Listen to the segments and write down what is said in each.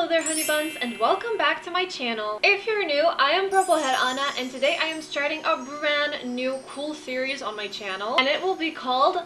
Hello there honey buns and welcome back to my channel. If you're new, I am Purplehead Ana and today I am starting a brand new cool series on my channel and it will be called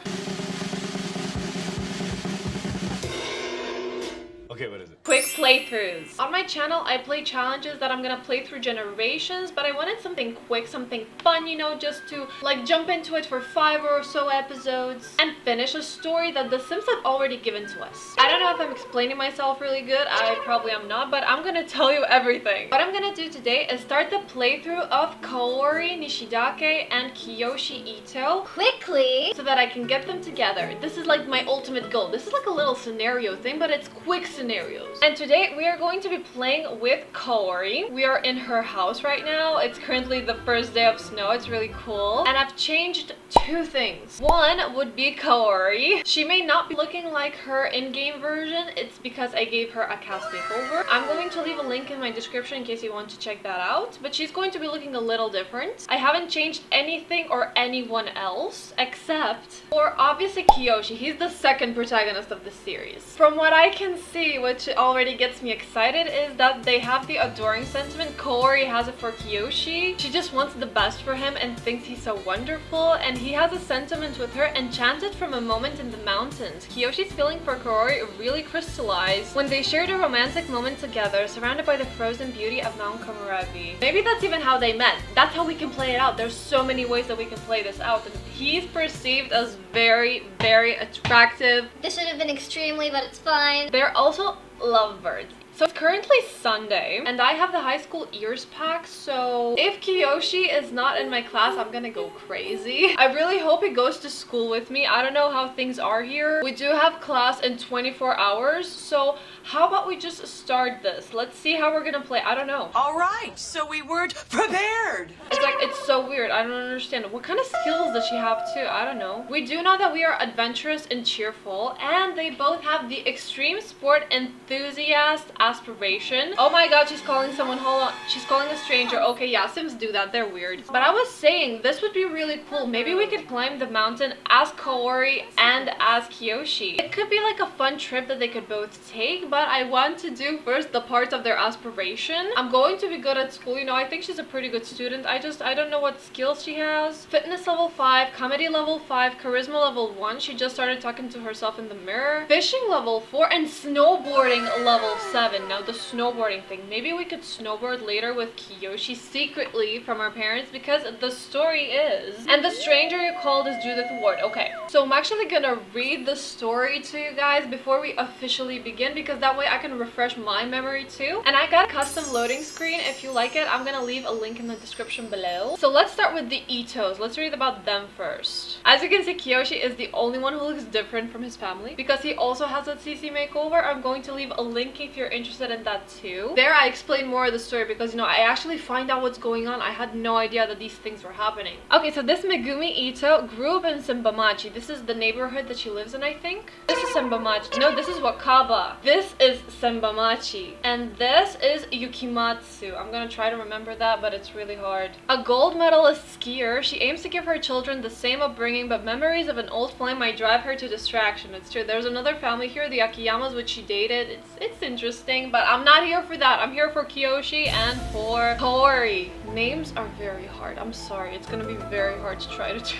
Okay, what is it? quick playthroughs. On my channel, I play challenges that I'm gonna play through generations, but I wanted something quick, something fun, you know, just to like jump into it for five or so episodes and finish a story that The Sims have already given to us. I don't know if I'm explaining myself really good, I probably am not, but I'm gonna tell you everything. What I'm gonna do today is start the playthrough of Kaori Nishidake and Kiyoshi Ito quickly. so that I can get them together. This is like my ultimate goal. This is like a little scenario thing, but it's quick scenarios. And today we are going to be playing with Kaori. We are in her house right now. It's currently the first day of snow. It's really cool. And I've changed two things. One would be Kaori. She may not be looking like her in-game version. It's because I gave her a CAS makeover. I'm going to leave a link in my description in case you want to check that out. But she's going to be looking a little different. I haven't changed anything or anyone else except for obviously Kiyoshi. He's the second protagonist of the series. From what I can see, which already gets me excited, is that they have the adoring sentiment. Kaori has it for Kiyoshi. She just wants the best for him and thinks he's so wonderful. And he has a sentiment with her enchanted from a moment in the mountains. Kiyoshi's feeling for Kaori really crystallized when they shared a romantic moment together, surrounded by the frozen beauty of Mount Komorebi. Maybe that's even how they met. That's how we can play it out. There's so many ways that we can play this out. And he's perceived as very, very attractive. This should have been extremely, but it's fine. They're also lovebirds. So it's currently Sunday and I have the High School Years pack so if Kiyoshi is not in my class I'm gonna go crazy. I really hope he goes to school with me. I don't know how things are here. We do have class in 24 hours so how about we just start this? Let's see how we're gonna play. I don't know. All right, so we weren't prepared. It's like, it's so weird. I don't understand. What kind of skills does she have too? I don't know. We do know that we are adventurous and cheerful, and they both have the extreme sport enthusiast aspiration. Oh my god, she's calling someone. Hold on. She's calling a stranger. Okay, yeah, Sims do that. They're weird. But I was saying, this would be really cool. Maybe we could climb the mountain as Kaori and as Kiyoshi. It could be like a fun trip that they could both take, but I want to do first the part of their aspiration. I'm going to be good at school. You know, I think she's a pretty good student. I just, I don't know what skills she has. Fitness level 5, comedy level 5, charisma level 1. She just started talking to herself in the mirror. Fishing level 4 and snowboarding level 7. Now the snowboarding thing. Maybe we could snowboard later with Kiyoshi secretly from our parents because the story is. And the stranger you called is Judith Ward. Okay, so I'm actually gonna read the story to you guys before we officially begin because that way I can refresh my memory too. And I got a custom loading screen. If you like it, I'm gonna leave a link in the description below. So let's start with the Itos. Let's read about them first. As you can see, Kiyoshi is the only one who looks different from his family because he also has a CC makeover. I'm going to leave a link if you're interested in that too. There I explain more of the story because you know I actually find out what's going on. I had no idea that these things were happening. Okay, so this Megumi Ito grew up in Senbamachi. This is the neighborhood that she lives in, I think. This is Senbamachi. No, this is Wakaba. This is Senbamachi. And this is Yukimatsu. I'm gonna try to remember that, but it's really hard. A gold medalist skier, she aims to give her children the same upbringing, but memories of an old flame might drive her to distraction. It's true. There's another family here, the Akiyamas, which she dated. It's it's interesting, but I'm not here for that. I'm here for Kiyoshi and for Tori. Names are very hard. I'm sorry. It's gonna be very hard to try to do.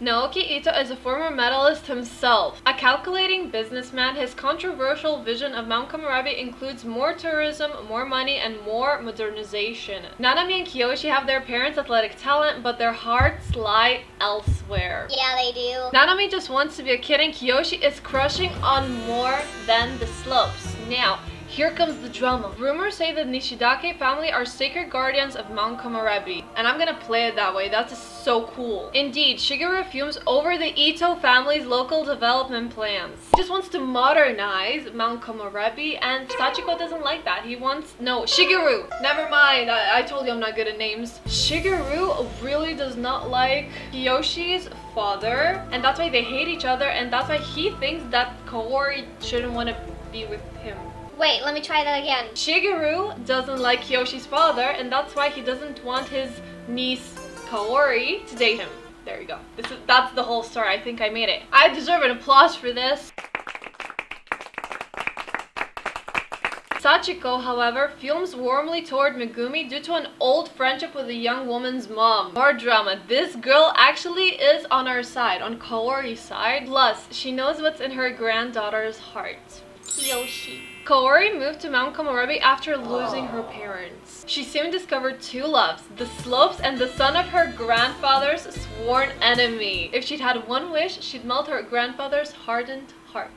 Naoki Ito is a former medalist himself. A calculating businessman, his controversial vision of Mount Komorebi includes more tourism, more money, and more modernization. Nanami and Kiyoshi have their parents' athletic talent, but their hearts lie elsewhere. Yeah, they do. Nanami just wants to be a kid and Kiyoshi is crushing on more than the slopes. Now, here comes the drama. Rumors say the Nishidake family are sacred guardians of Mount Komorebi. And I'm gonna play it that way. That's so cool. Indeed, Shigeru fumes over the Ito family's local development plans. He just wants to modernize Mount Komorebi and Sachiko doesn't like that. He wants... No, Shigeru! Never mind. I, I told you I'm not good at names. Shigeru really does not like Kiyoshi's father and that's why they hate each other and that's why he thinks that Kaori shouldn't want to be with him. Wait, let me try that again. Shigeru doesn't like Kiyoshi's father, and that's why he doesn't want his niece Kaori to date him. There you go. This is that's the whole story. I think I made it. I deserve an applause for this. Sachiko, however, feels warmly toward Megumi due to an old friendship with the young woman's mom. More drama. This girl actually is on our side, on Kaori's side. Plus, she knows what's in her granddaughter's heart. Kiyoshi. Kaori moved to Mount Komorebi after losing her parents. She soon discovered two loves, the slopes and the son of her grandfather's sworn enemy. If she'd had one wish, she'd melt her grandfather's hardened heart.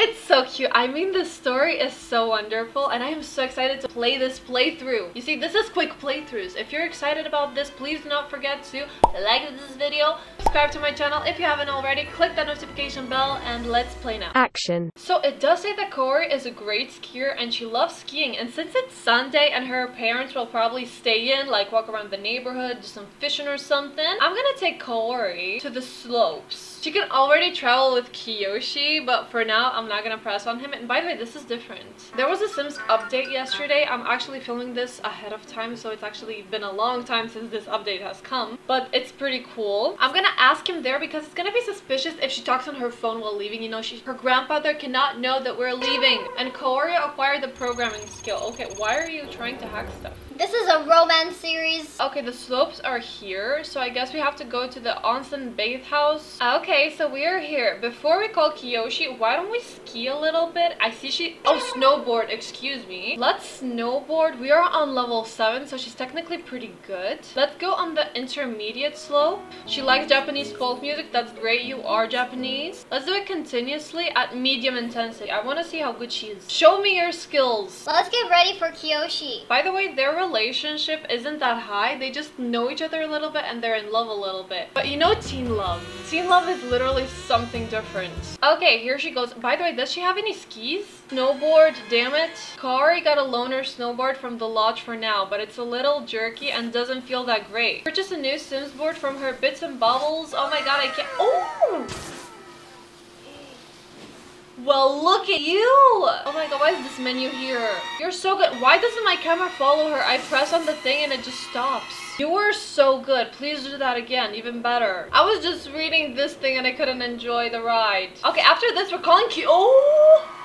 It's so cute. I mean, the story is so wonderful and I am so excited to play this playthrough. You see, this is quick playthroughs. If you're excited about this, please do not forget to like this video, subscribe to my channel if you haven't already, click that notification bell, and let's play now. Action. So it does say that Kaori is a great skier and she loves skiing and since it's Sunday and her parents will probably stay in, like walk around the neighborhood, do some fishing or something, I'm gonna take Kaori to the slopes. She can already travel with Kiyoshi, but for now, I'm not gonna press on him. And by the way, this is different. There was a Sims update yesterday. I'm actually filming this ahead of time, so it's actually been a long time since this update has come. But it's pretty cool. I'm gonna ask him there because it's gonna be suspicious if she talks on her phone while leaving. You know, she, her grandfather cannot know that we're leaving. And Kaori acquired the programming skill. Okay, why are you trying to hack stuff? This is a romance series. Okay, the slopes are here, so I guess we have to go to the onsen bathhouse. Ah, okay, so we are here. Before we call Kiyoshi, why don't we ski a little bit? I see she... Oh, snowboard, excuse me. Let's snowboard. We are on level 7, so she's technically pretty good. Let's go on the intermediate slope. She likes Japanese folk music. That's great. You are Japanese. Let's do it continuously at medium intensity. I want to see how good she is. Show me your skills. Let's get ready for Kiyoshi. By the way, their relationship isn't that high. They just know each other a little bit and they're in love a little bit. But you know teen love. Teen love is literally something different. Okay, here she goes. By the way, does she have any skis? Snowboard, damn it. Kaori got a loaner snowboard from the lodge for now, but it's a little jerky and doesn't feel that great. Purchased a new Sims board from her Bits and Oh my god, I can't- Oh! Well, look at you! Oh my god, why is this menu here? You're so good. Why doesn't my camera follow her? I press on the thing and it just stops. You were so good. Please do that again. Even better. I was just reading this thing and I couldn't enjoy the ride. Okay, after this, we're calling Q. Oh!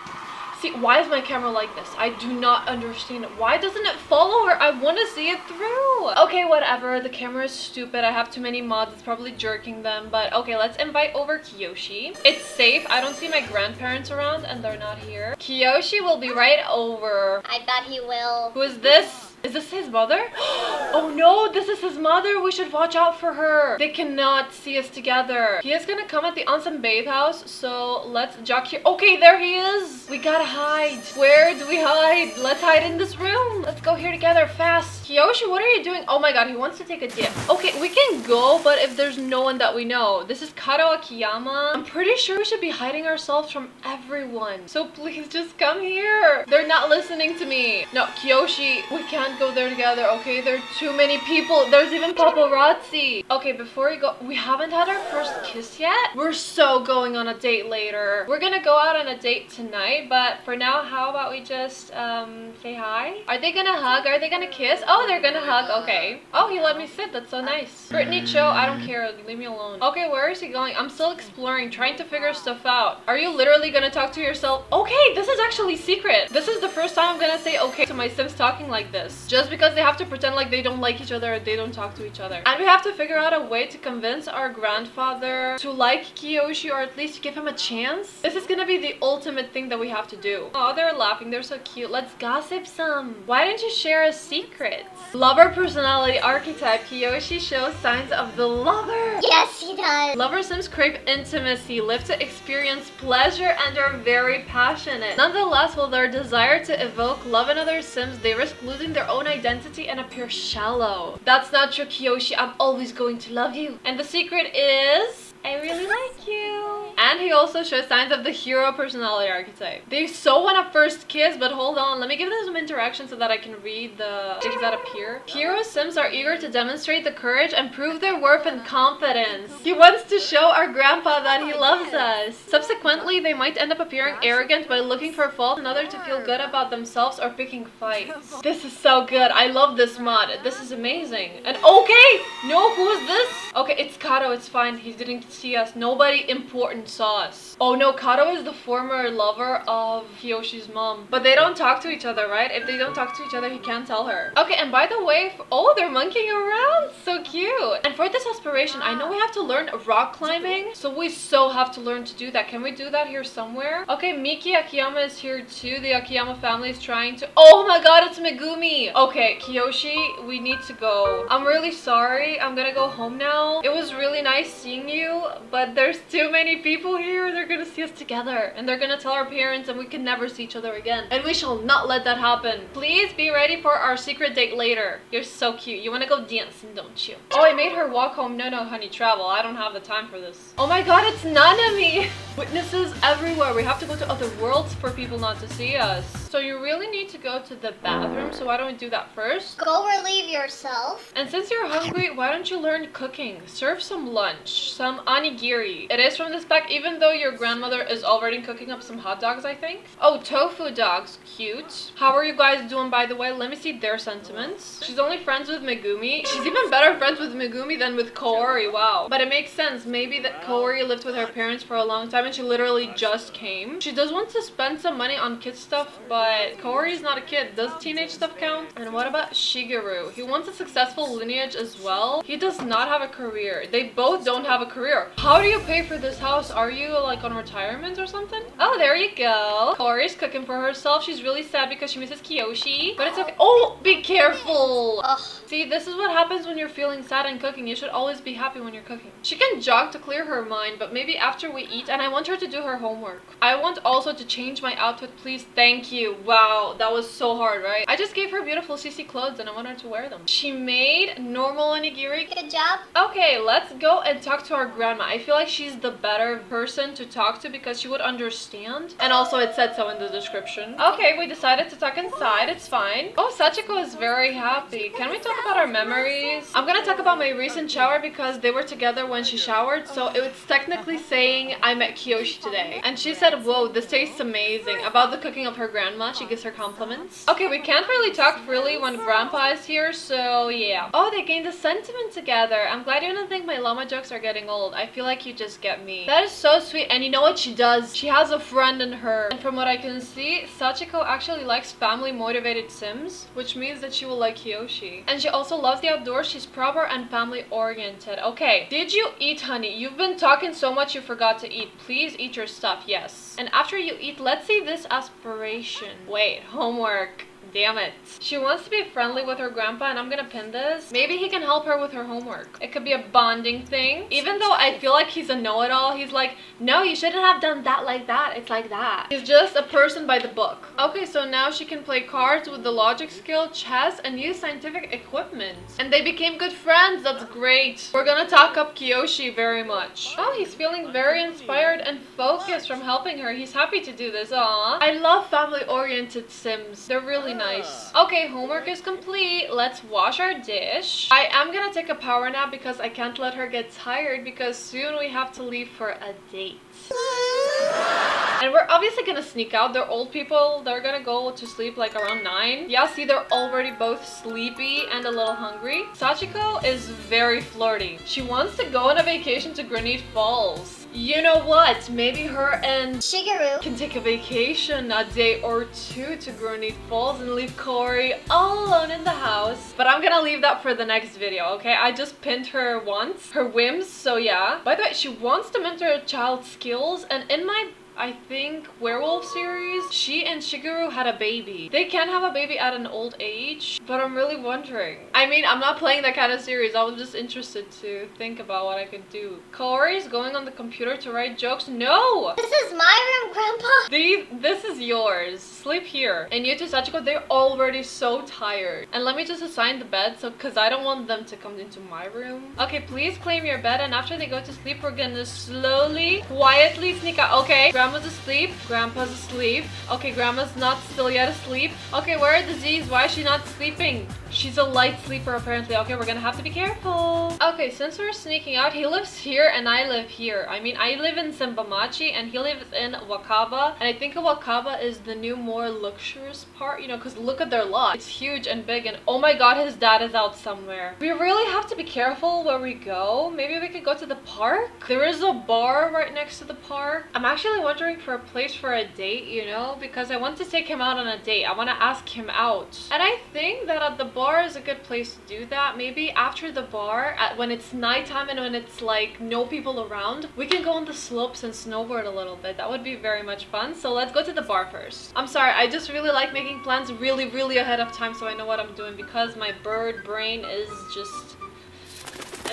See, why is my camera like this? I do not understand it. Why doesn't it follow her? I want to see it through. Okay, whatever. The camera is stupid. I have too many mods. It's probably jerking them. But okay, let's invite over Kiyoshi. It's safe. I don't see my grandparents around and they're not here. Kiyoshi will be right over. I bet he will. Who is this? Is this his mother? oh no, this is his mother. We should watch out for her. They cannot see us together. He is gonna come at the onsen bathhouse, so let's jog here. Okay, there he is. We gotta hide. Where do we hide? Let's hide in this room. Let's go here together fast. Kiyoshi, what are you doing? Oh my god, he wants to take a dip. Okay, we can go, but if there's no one that we know. This is Kado Akiyama. I'm pretty sure we should be hiding ourselves from everyone. So please just come here. They're not listening to me. No, Kiyoshi, we can't go there together, okay? There are too many people. There's even paparazzi. Okay, before we go, we haven't had our first kiss yet. We're so going on a date later. We're gonna go out on a date tonight, but for now, how about we just um, say hi? Are they gonna hug? Are they gonna kiss? Oh, they're gonna hug. Okay. Oh, he let me sit. That's so nice. Brittany Cho, I don't care. Leave me alone. Okay, where is he going? I'm still exploring, trying to figure stuff out. Are you literally gonna talk to yourself? Okay, this is actually secret. This is the first time I'm gonna say okay to my Sims talking like this. Just because they have to pretend like they don't like each other or they don't talk to each other. And we have to figure out a way to convince our grandfather to like Kiyoshi or at least give him a chance. This is gonna be the ultimate thing that we have to do. Oh, they're laughing. They're so cute. Let's gossip some. Why didn't you share a secret? Lover personality archetype. Kiyoshi shows signs of the lover. Yes, he does. Lover Sims crave intimacy, live to experience pleasure, and are very passionate. Nonetheless, while their desire to evoke love in other Sims, they risk losing their own identity and appear shallow. That's not true, Kiyoshi. I'm always going to love you. And the secret is... I really like you. And he also shows signs of the hero personality archetype. They so want a first kiss, but hold on. Let me give them some interaction so that I can read the things that appear. Hero Sims are eager to demonstrate the courage and prove their worth and confidence. He wants to show our grandpa that he loves us. Subsequently, they might end up appearing arrogant by looking for fault in order to feel good about themselves or picking fights. This is so good. I love this mod. This is amazing. And okay! No, who is this? Okay, it's Kado. It's fine. He didn't see us. Nobody important. saw us. Oh no, Kado is the former lover of Kiyoshi's mom. But they don't talk to each other, right? If they don't talk to each other, he can't tell her. Okay, and by the way, oh, they're monkeying around. So cute. And for this aspiration, I know we have to learn rock climbing. So we so have to learn to do that. Can we do that here somewhere? Okay, Miki Akiyama is here too. The Akiyama family is trying to... Oh my god, it's Megumi. Okay, Kiyoshi, we need to go. I'm really sorry. I'm gonna go home now. It was really nice seeing you, but there's too many people here. They're gonna see us together. And they're gonna tell our parents and we can never see each other again. And we shall not let that happen. Please be ready for our secret date later. You're so cute. You wanna go dancing, don't you? Oh, I made her walk home. No, no, honey, travel. I don't have the time for this. Oh my god, it's Nanami! Witnesses everywhere. We have to go to other worlds for people not to see us. So you really need to go to the bathroom, so why don't we do that first? Go relieve yourself. And since you're hungry, why don't you learn cooking? Serve some lunch, some onigiri. It is from this pack, even though your grandmother is already cooking up some hot dogs, I think. Oh, tofu dogs, cute. How are you guys doing, by the way? Let me see their sentiments. She's only friends with Megumi. She's even better friends with Megumi than with Kaori, wow. But it makes sense, maybe that Kaori lived with her parents for a long time and she literally just came. She does want to spend some money on kid stuff, but Kaori's not a kid. Does teenage stuff count? And what about Shigeru? He wants a successful lineage as well. He does not have a career. They both don't have a career. How do you pay for this house? Are you like on retirement or something? Oh, there you go. Kaori's cooking for herself. She's really sad because she misses Kiyoshi. But it's okay. Oh, be careful. Ugh. See, this is what happens when you're feeling sad and cooking. You should always be happy when you're cooking. She can jog to clear her mind, but maybe after we eat, and I want her to do her homework. I want also to change my outfit, please. Thank you. Wow, that was so hard, right? I just gave her beautiful CC clothes and I want her to wear them. She made normal onigiri. Good job. Okay, let's go and talk to our grandma. I feel like she's the better person to talk to because she would understand. And also it said so in the description. Okay, we decided to talk inside. It's fine. Oh, Sachiko is very happy. Can we talk about our memories? I'm gonna talk about my recent shower because they were together when she showered. So it's technically saying I met Kiyoshi today. And she said, whoa, this tastes amazing. About the cooking of her grandma. She gives her compliments. Okay, we can't really talk freely when grandpa is here. So yeah. Oh, they gained a sentiment together. I'm glad you don't think my llama jokes are getting old. I feel like you just get me. That is so sweet. And you know what she does? She has a friend in her. And from what I can see, Sachiko actually likes family motivated sims, which means that she will like Kiyoshi. And she also loves the outdoors. She's proper and family oriented. Okay, did you eat, honey? You've been talking so much you forgot to eat. Please eat your stuff. Yes. And after you eat, let's see this aspiration. Wait, homework. Damn it. She wants to be friendly with her grandpa and I'm gonna pin this. Maybe he can help her with her homework. It could be a bonding thing. Even though I feel like he's a know-it-all, he's like, no, you shouldn't have done that like that. It's like that. He's just a person by the book. Okay, so now she can play cards with the logic skill, chess, and use scientific equipment. And they became good friends. That's great. We're gonna talk up Kiyoshi very much. Oh, he's feeling very inspired and focused from helping her. He's happy to do this. Aw. I love family-oriented sims. They're really nice nice. Okay, homework is complete. Let's wash our dish. I am gonna take a power nap because I can't let her get tired because soon we have to leave for a date. And we're obviously gonna sneak out. They're old people. They're gonna go to sleep like around 9. Yeah, see, they're already both sleepy and a little hungry. Sachiko is very flirty. She wants to go on a vacation to Granite Falls. You know what? Maybe her and Shigeru can take a vacation a day or two to Granite Falls and leave Kaori all alone in the house. But I'm gonna leave that for the next video, okay? I just pinned her once, her whims, so yeah. By the way, she wants to mentor a child's skills and in my I think werewolf series. She and Shigeru had a baby. They can have a baby at an old age but I'm really wondering. I mean I'm not playing that kind of series. I was just interested to think about what I could do. Kaori is going on the computer to write jokes? No! This is my room grandpa. This is yours. Sleep here. And you two Sachiko they're already so tired. And let me just assign the bed so because I don't want them to come into my room. Okay please claim your bed and after they go to sleep we're gonna slowly quietly sneak out. Okay grandma's asleep. Grandpa's asleep. Okay, grandma's not still yet asleep. Okay, where are the Z's? Why is she not sleeping? She's a light sleeper apparently. Okay, we're gonna have to be careful. Okay, since we're sneaking out, he lives here and I live here. I mean, I live in Senbamachi and he lives in Wakaba. And I think Wakaba is the new, more luxurious part, you know, because look at their lot. It's huge and big and oh my god, his dad is out somewhere. We really have to be careful where we go. Maybe we could go to the park? There is a bar right next to the park. I'm actually wondering for a place for a date, you know, because I want to take him out on a date. I want to ask him out. And I think that at the bar bar is a good place to do that. Maybe after the bar, at, when it's nighttime and when it's like no people around, we can go on the slopes and snowboard a little bit. That would be very much fun. So let's go to the bar first. I'm sorry, I just really like making plans really, really ahead of time so I know what I'm doing because my bird brain is just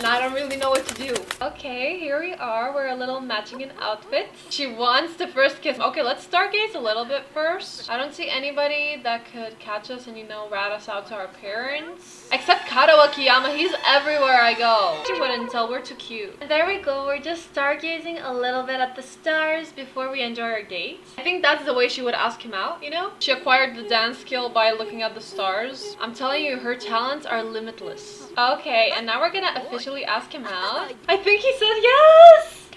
and I don't really know what to do. Okay, here we are. We're a little matching in outfits. She wants the first kiss. Okay, let's stargaze a little bit first. I don't see anybody that could catch us and, you know, rat us out to our parents. Except Kado Akiyama. He's everywhere I go. She wouldn't tell. We're too cute. And there we go. We're just stargazing a little bit at the stars before we enjoy our date. I think that's the way she would ask him out, you know? She acquired the dance skill by looking at the stars. I'm telling you, her talents are limitless. Okay, and now we're gonna officially ask him out. I think he said yes!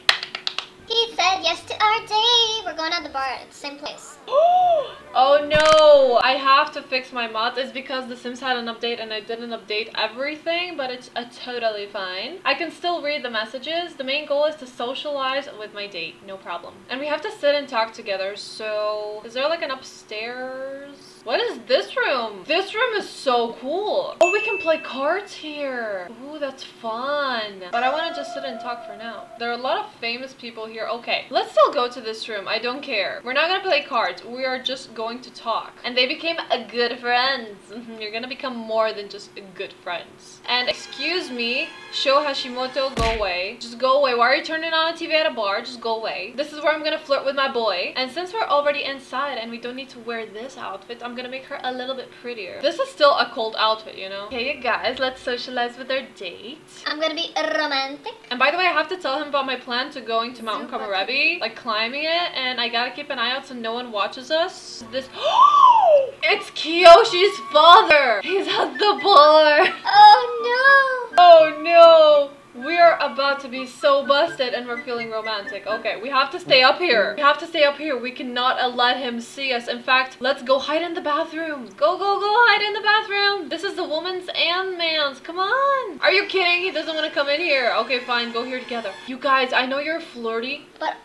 He said yes to our date. We're going to the bar at the same place. oh no! I have to fix my mods. is because The Sims had an update and I didn't update everything, but it's uh, totally fine. I can still read the messages. The main goal is to socialize with my date. No problem. And we have to sit and talk together, so... Is there like an upstairs? What is this room? This room is so cool. Oh, we can play cards here. Ooh, that's fun. But I want to just sit and talk for now. There are a lot of famous people here. Okay, let's still go to this room. I don't care. We're not gonna play cards. We are just going to talk. And they became a good friends. Mm-hmm, you're gonna become more than just good friends. And excuse me, show Hashimoto, go away. Just go away. Why are you turning on a TV at a bar? Just go away. This is where I'm gonna flirt with my boy. And since we're already inside and we don't need to wear this outfit, I'm gonna make her a little bit prettier. This is still a cold outfit, you know? Okay, you guys, let's socialize with our date. I'm gonna be romantic. And by the way, I have to tell him about my plan to going to Mountain Komorebi, like climbing it, and I gotta keep an eye out so no one watches us. This- It's Kiyoshi's father! He's at the bar! Oh no! Oh no! We are about to be so busted and we're feeling romantic. Okay, we have to stay up here. We have to stay up here. We cannot let him see us. In fact, let's go hide in the bathroom. Go, go, go hide in the bathroom. This is the woman's and man's. Come on. Are you kidding? He doesn't want to come in here. Okay, fine. Go here together. You guys, I know you're flirty. But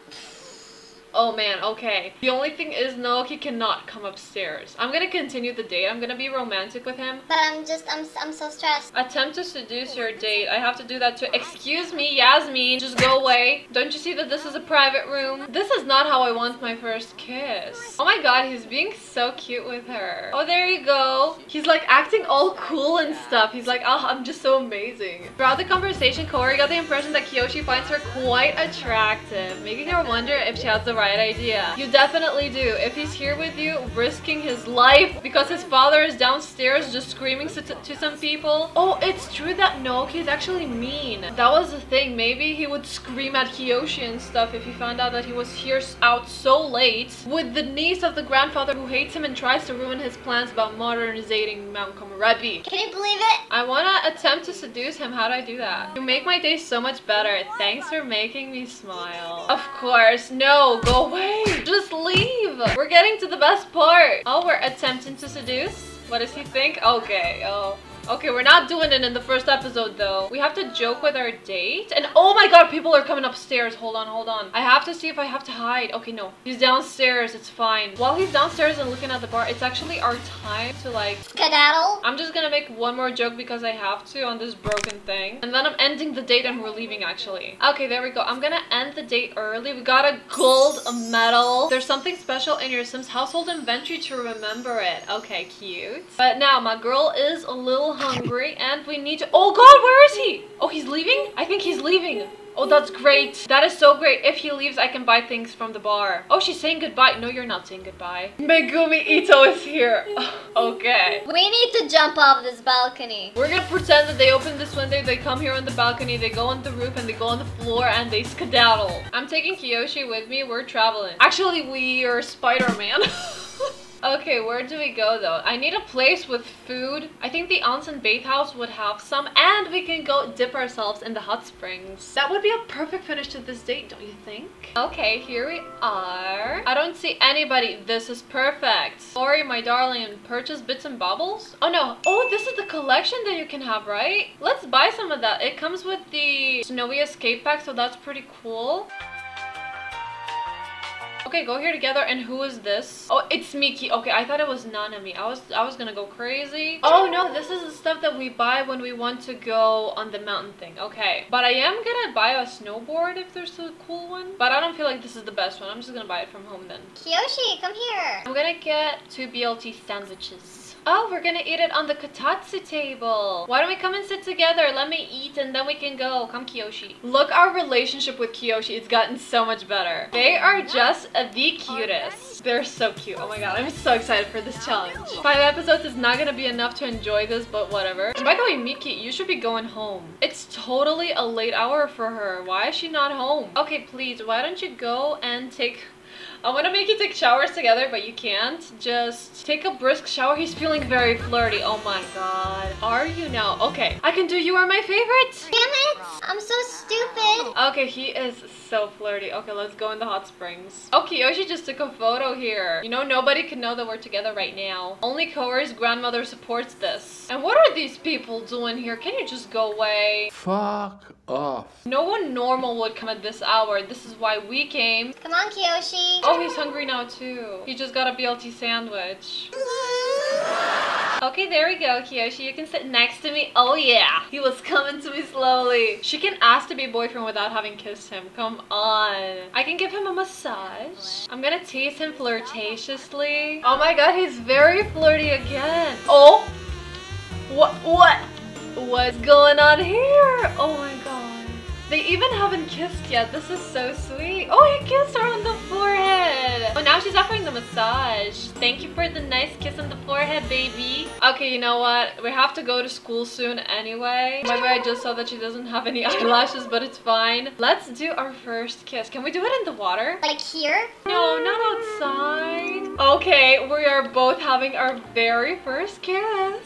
Oh man, okay. The only thing is Naoki cannot come upstairs. I'm gonna continue the date. I'm gonna be romantic with him. But I'm just, I'm, I'm so stressed. Attempt to seduce your date. I have to do that too. Excuse me, Yasmin. Just go away. Don't you see that this is a private room? This is not how I want my first kiss. Oh my god, he's being so cute with her. Oh, there you go. He's like acting all cool and stuff. He's like, oh, I'm just so amazing. Throughout the conversation, Kaori got the impression that Kiyoshi finds her quite attractive, making her wonder if she has the right idea. You definitely do. If he's here with you, risking his life because his father is downstairs just screaming to, to some people. Oh, it's true that Naoki is actually mean. That was the thing. Maybe he would scream at Kiyoshi and stuff if he found out that he was here out so late with the niece of the grandfather who hates him and tries to ruin his plans about modernizing Mount Komorebi. Can you believe it? I want to attempt to seduce him. How do I do that? You make my day so much better. Thanks for making me smile. Of course. No, Go away. Just leave. We're getting to the best part. Oh, we're attempting to seduce? What does he think? Okay. Oh. Okay, we're not doing it in the first episode though. We have to joke with our date. And oh my god, people are coming upstairs. Hold on, hold on. I have to see if I have to hide. Okay, no. He's downstairs. It's fine. While he's downstairs and looking at the bar, it's actually our time to like... Skedaddle. I'm just gonna make one more joke because I have to on this broken thing. And then I'm ending the date and we're leaving actually. Okay, there we go. I'm gonna end the date early. We got a gold medal. There's something special in your Sims household inventory to remember it. Okay, cute. But now my girl is a little hungry and we need to- Oh god, where is he? Oh, he's leaving? I think he's leaving. Oh, that's great. That is so great. If he leaves, I can buy things from the bar. Oh, she's saying goodbye. No, you're not saying goodbye. Megumi Ito is here. okay. We need to jump off this balcony. We're gonna pretend that they open this window, they come here on the balcony, they go on the roof, and they go on the floor, and they skedaddle. I'm taking Kiyoshi with me, we're traveling. Actually, we are Spider-Man. Okay, where do we go though? I need a place with food. I think the onsen bathhouse would have some and we can go dip ourselves in the hot springs. That would be a perfect finish to this date, don't you think? Okay, here we are. I don't see anybody. This is perfect. Sorry, my darling. Purchase bits and bobbles? Oh no. Oh, this is the collection that you can have, right? Let's buy some of that. It comes with the Snowy Escape Pack, so that's pretty cool. Okay, go here together. And who is this? Oh, it's Miki. Okay, I thought it was Nanami. I was I was gonna go crazy. Oh no, this is the stuff that we buy when we want to go on the mountain thing. Okay, but I am gonna buy a snowboard if there's a cool one. But I don't feel like this is the best one. I'm just gonna buy it from home then. Kiyoshi, come here. I'm gonna get two BLT sandwiches. Oh, we're gonna eat it on the kotatsu table. Why don't we come and sit together? Let me eat and then we can go. Come, Kiyoshi. Look, our relationship with Kiyoshi, it's gotten so much better. They are just the cutest. They're so cute. Oh my god, I'm so excited for this challenge. Five episodes is not gonna be enough to enjoy this, but whatever. By the way, Miki, you should be going home. It's totally a late hour for her. Why is she not home? Okay, please, why don't you go and take I want to make you take showers together, but you can't. Just take a brisk shower. He's feeling very flirty. Oh my god. Are you now? Okay. I can do You Are My Favorite. Damn it! I'm so stupid. Okay, he is so flirty. Okay, let's go in the hot springs. Oh, Kiyoshi just took a photo here. You know, nobody can know that we're together right now. Only Kaori's grandmother supports this. And what are these people doing here? Can you just go away? Fuck off. No one normal would come at this hour. This is why we came. Come on, Kiyoshi. Oh, he's hungry now too. He just got a BLT sandwich. Okay, there we go, Kiyoshi. You can sit next to me. Oh yeah, he was coming to me slowly. She can ask to be boyfriend without having kissed him. Come on. I can give him a massage. I'm gonna tease him flirtatiously. Oh my god, he's very flirty again. Oh, what, what, what's going on here? Oh my god. They even haven't kissed yet. This is so sweet. Oh, he kissed her on the forehead. Oh, now she's offering the massage. Thank you for the nice kiss on the forehead, baby. Okay, you know what? We have to go to school soon anyway. Maybe I just saw that she doesn't have any eyelashes, but it's fine. Let's do our first kiss. Can we do it in the water? Like here? No, not outside. Okay, we are both having our very first kiss.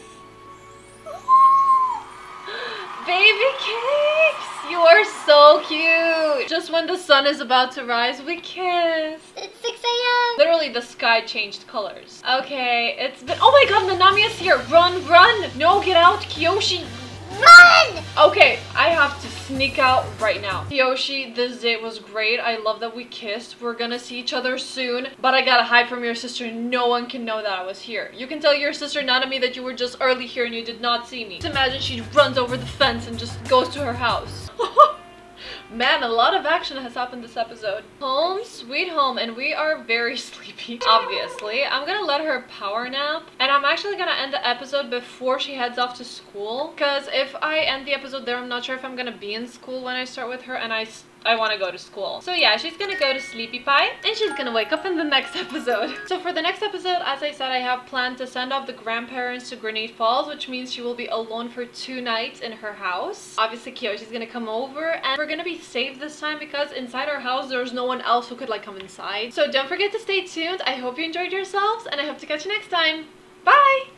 Baby cakes! You are so cute! Just when the sun is about to rise, we kiss. It's 6 a.m. Literally, the sky changed colors. Okay, it's been- Oh my god, Nanami is here! Run, run! No, get out, Kiyoshi! Run! Okay, I have to sneak out right now. Yoshi, this date was great. I love that we kissed. We're gonna see each other soon. But I gotta hide from your sister. No one can know that I was here. You can tell your sister Nanami that you were just early here and you did not see me. Just imagine she runs over the fence and just goes to her house. Man, a lot of action has happened this episode. Home, sweet home, and we are very sleepy, obviously. I'm gonna let her power nap, and I'm actually gonna end the episode before she heads off to school, because if I end the episode there, I'm not sure if I'm gonna be in school when I start with her, and I I want to go to school. So yeah, she's gonna go to Sleepy Pie and she's gonna wake up in the next episode. So for the next episode, as I said, I have planned to send off the grandparents to Granite Falls, which means she will be alone for two nights in her house. Obviously, Kiyoshi's gonna come over and we're gonna be safe this time because inside our house, there's no one else who could like come inside. So don't forget to stay tuned. I hope you enjoyed yourselves and I hope to catch you next time. Bye!